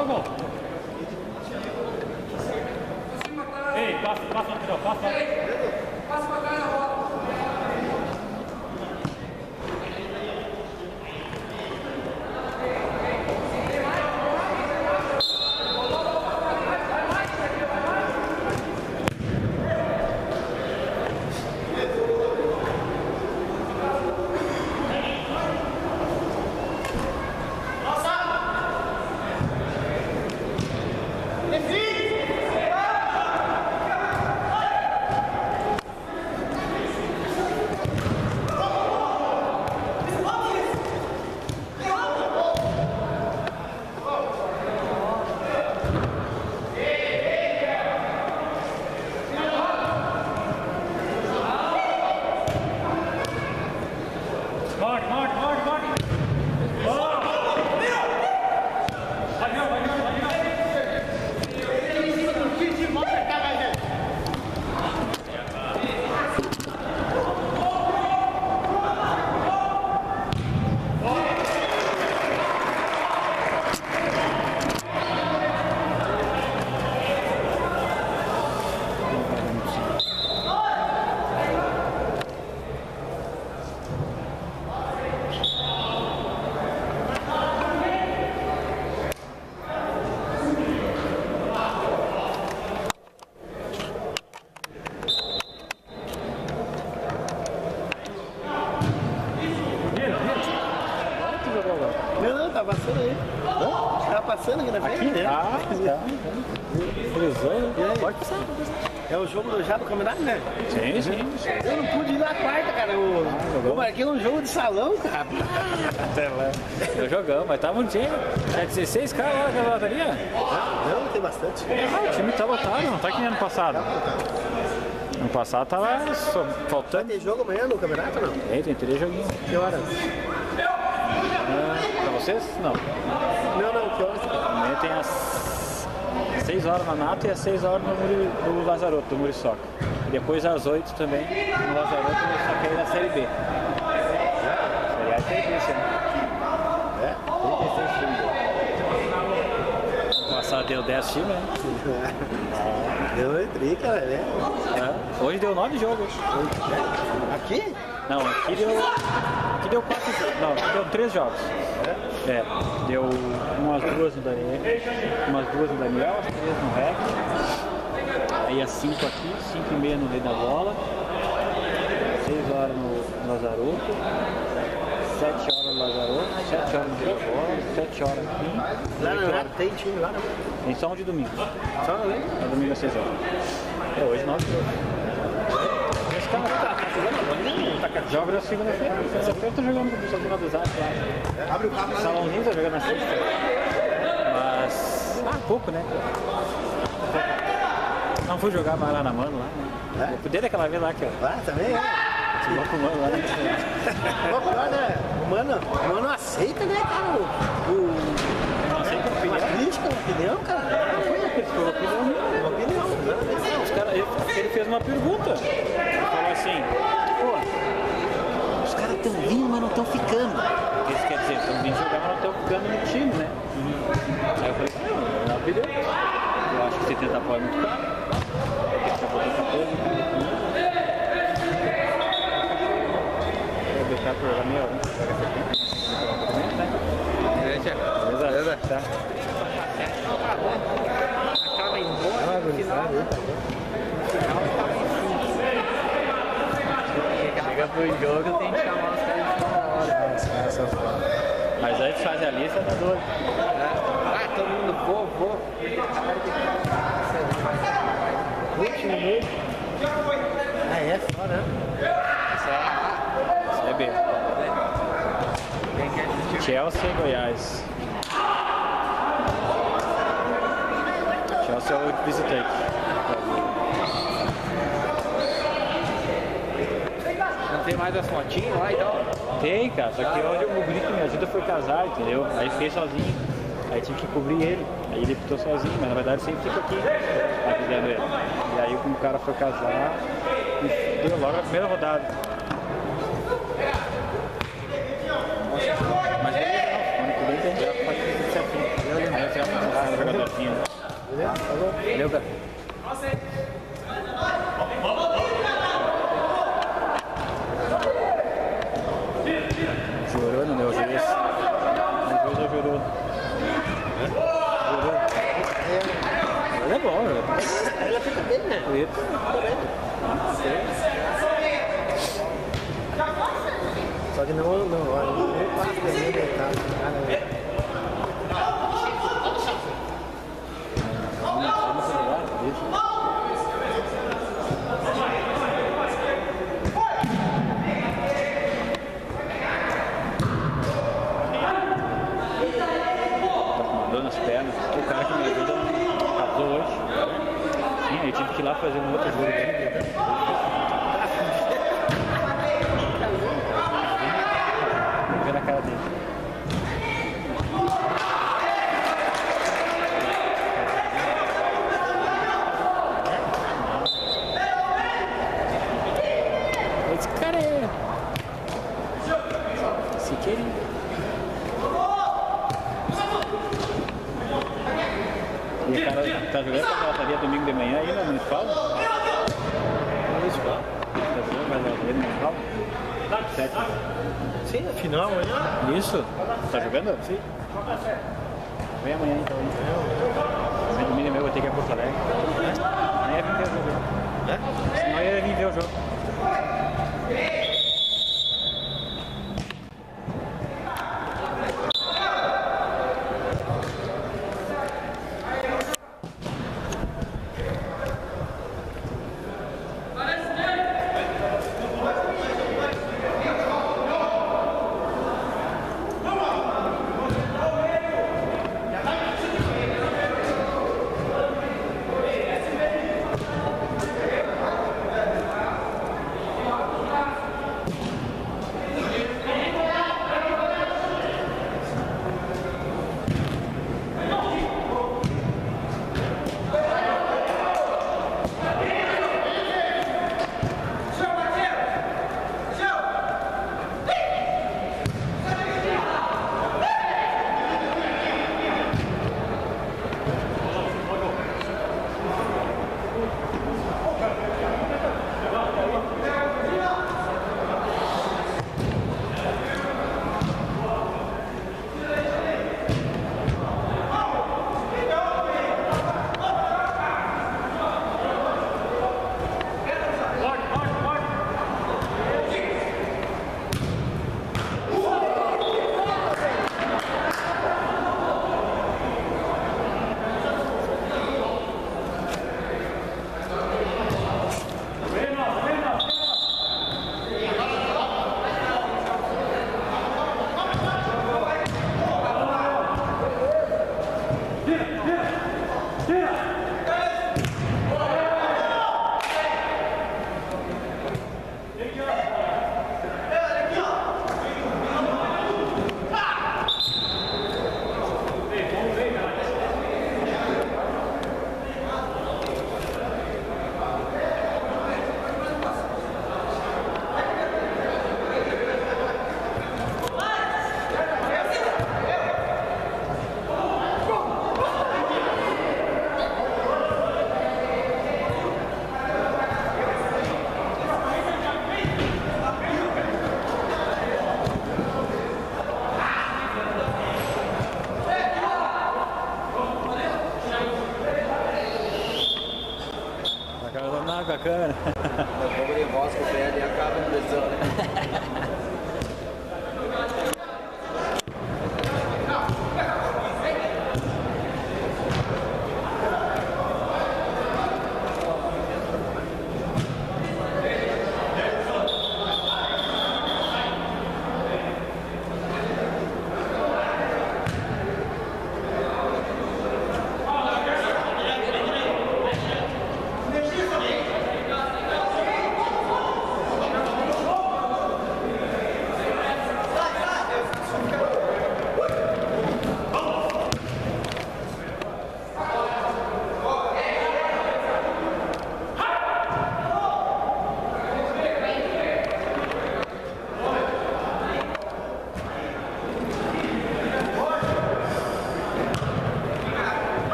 no gol, lá no gol. Ei, passa, passa, passa, passa. Mark, Mark, Mark, Mark. Boa! Vai, vai, vai, vai, vai. Não, não, tá passando aí. Tá passando aqui na frente, né? Ah, tá. Frisou, né? Pode passar. É o jogo do, já do campeonato, né? Sim, sim. Eu não pude ir na quarta, cara. Eu, eu marquei um jogo de salão, cara. Até lá. Eu jogamos, mas tava um time. É 16 caras lá naquela bateria? Não, tem bastante. Ah, o time tá lotado, não tá que nem ano passado. Ano passado tava só Vai faltando. ter jogo amanhã no campeonato ou não? Tem, tem três joguinhos. Que horas? Ah, pra vocês? Não. Não, não, que horas? Amanhã tem as 6 horas na Nato e às 6 horas no, Muri, no Lazaroto, do Muriçoca. E depois às 8 também no Lazaroto, só que aí na Série B. Série A Série B esse ano. É, 36 times. Passado deu 10 times, né? Eu entrei, cara, né? É. Hoje deu 9 jogos. Aqui? Não, aqui deu. Aqui deu 4 jogos. Não, aqui deu 3 jogos. É. Deu umas duas no Daniel, umas duas no Daniel, as três no REC. Aí as 5 aqui, 5 e meia no Rei da Bola, 6 horas no, no Lazaroto, 7 horas no Lazaroto, 7 horas no Rei da Bola, 7 horas aqui. Lá não, horas. tem time lá, não. Tem só um de domingo. Só ali. É domingo às 6 horas. É hoje 9 jogos. Esse cara tá, Joga na segunda-feira. Segunda-feira eu tô jogando com o pessoal do lado lá. Abre o carro lá. Salãozinho tá jogando na sexta. Mas. Ah, pouco, né? Não fui jogar mais lá na mano lá, né? É? Desde aquela vez lá que ó. Lá também, é. Tirou com o mano lá, né? Pô, pior, né? Mano, mano aceita, né, cara? O, o, Não que uma opinião. crítica, uma opinião, cara. Não foi aquele que falou opinião? Uma opinião. Os cara, ele, ele fez uma pergunta. Ele falou assim, estão vindo, mas não estão ficando. Isso quer dizer? Estão vindo jogar, mas não estão ficando no time, né? Aí eu falei, não, é uma opinião. Eu acho que 70 pau é muito caro. Porque ficar botando 14, Vou deixar por jogar meia hora. Beleza? Beleza? Tá. Acaba embora, no Chega pro jogo, tem que chamar os caras de fora hora. Os caras são foda. Mas aí tu faz a lista, tá doido. Ah, todo mundo vou, vou. Último minuto. Ah, é foda, né? Isso é B. Chelsea e Goiás. Chelsea é o visitante. Tem mais as fotinhas lá e tal. Tem, cara, só que onde o guri que me ajuda foi casar, entendeu? Aí fiquei sozinho. Aí tive que cobrir ele. Aí ele pitou sozinho, mas na verdade sempre fica aqui, avisando ele. E aí como o cara foi casar, deu logo a primeira rodada. Mas beleza, não, ano que vem tem já pode ser certinho. Aí eu já jogadorzinho. Beleza? Valeu, cara. Jurou, não deu juiz. O juiz é jurou. Jurou. Mas é bom, né? Ela fica bem, né? Só que não, não, olha, não passa pra mim, né? Tá, nada, né? Vamos acelerar, isso. Tá com dor nas pernas. O cara que me ajuda casou hoje. Sim, eu tive que ir lá fazer um outro jogo dele. Ver na cara dele. Esse cara é. Se queria. E o cara tá jogando pra Galataria domingo de manhã aí na Municipal? Municipal? Tá jogando pra Galataria Municipal? Sete. Sim, a final amanhã. Isso? Tá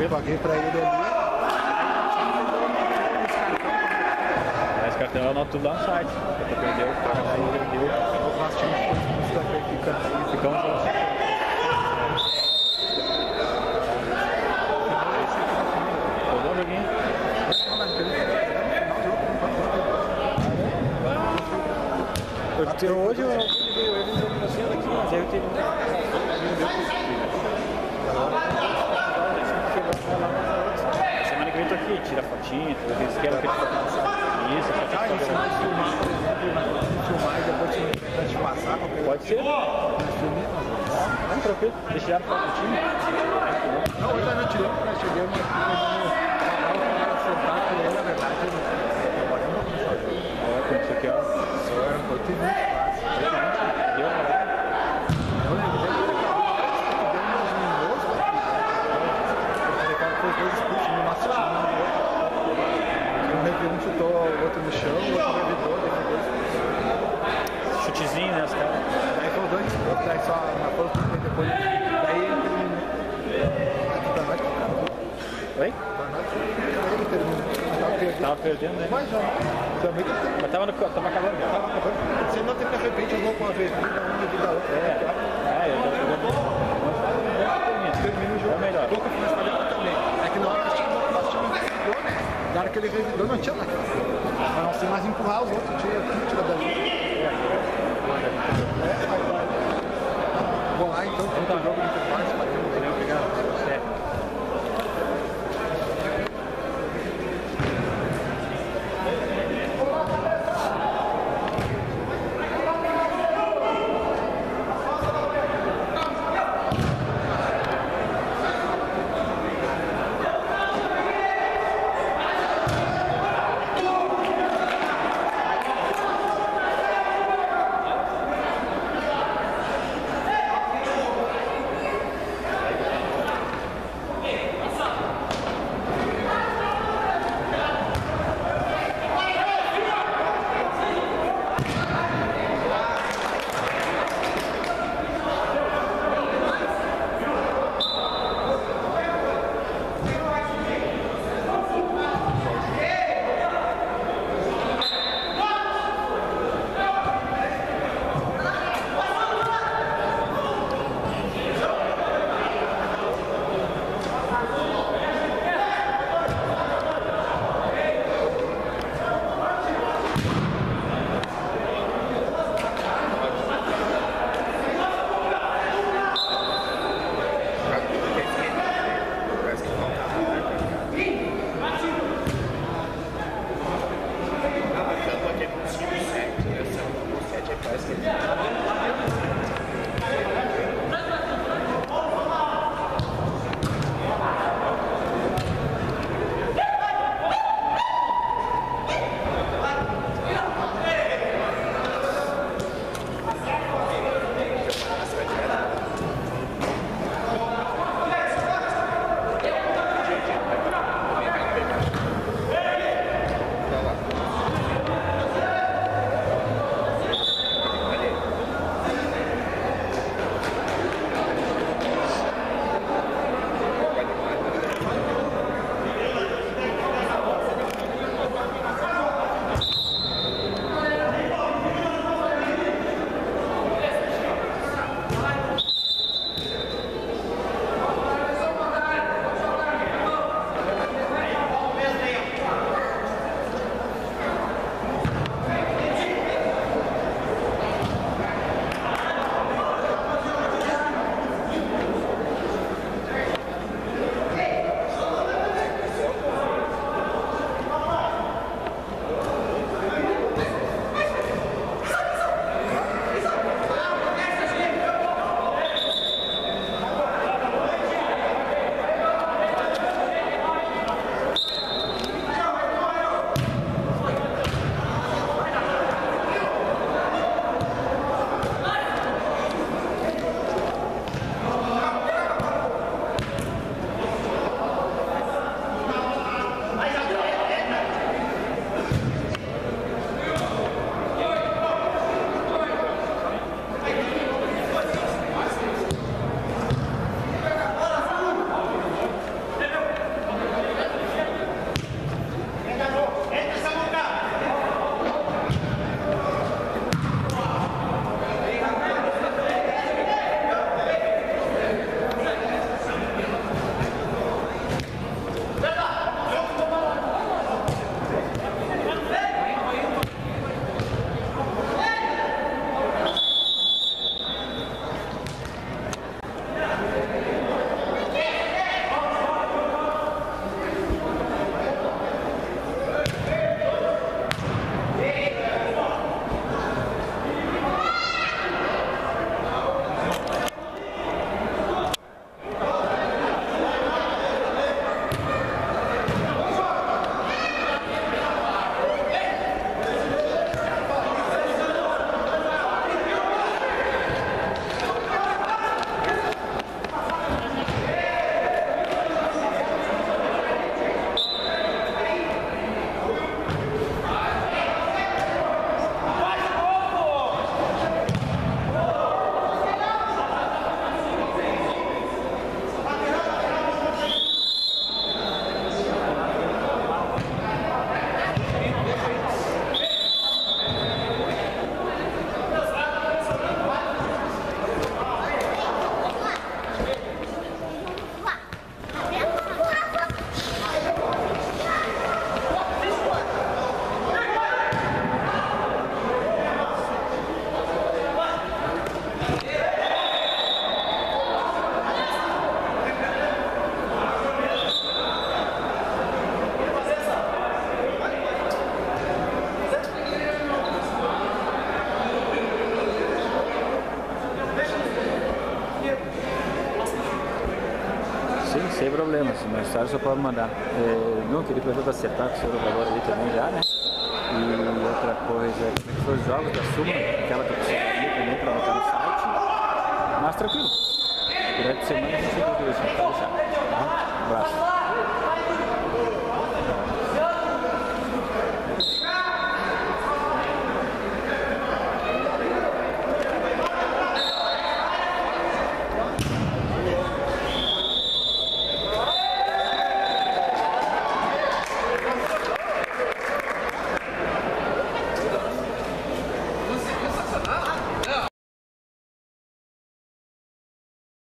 Eu paguei pra ele ali. Mas o cartão eu anoto tudo lá no site. Você perdeu, paga e perdeu. Eu faço time de fica. Ficamos juntos. Foi bom joguinho. Eu, eu, hoje eu eu vi um jogo na cena aqui, mas aí eu tive. Semana que tira fotinha, tudo aquele esquema que a passar. Isso, Ah, fotinha. isso filmar. E depois te, te passar Pode ser. Não, tranquilo. Deixa já pra fotinha. Não, hoje noite eu nós chegamos aqui sentar com ele, na verdade, eu jogo. Olha como isso aqui, ó. Só era um pouquinho muito fácil. Deu uma hora. Eu lembro dele que ele deu uns mimos aqui. Aquele cara fez dois expulsos no nosso time. Um reviu, um chutou o outro no chão, o outro revidou, daí foi dois expulsos. Chutezinho, né? Os caras. Daí foi dois expulsos, daí só na ponta depois. Daí ele terminou. Aqui pra nós, pra Oi? tava perdendo. Né? Mas já, também. Mas tava, no, tava acabando. Tava acabando. Você não tem que de repente jogou com uma vez, outra. É, é, eu tô jogando. Termina o jogo. É melhor. Pouco que nós também. É que na hora que nós tínhamos, nós tínhamos revidou, né? Na hora que ele revidou, não tinha mais. Pra não ser mais empurrar os outros, tira aqui, tira dali. Vou lá então, tem outro jogo de tem problemas, mas história só pode mandar. É, não, queria perguntar para acertar com o senhor valor ali também já, né? E outra coisa, como é que foi os jogos da Suma, aquela que eu precisaria também para botar no site. Mas tranquilo. Durante a semana a gente vai ver isso, deixar. Tá? Um abraço.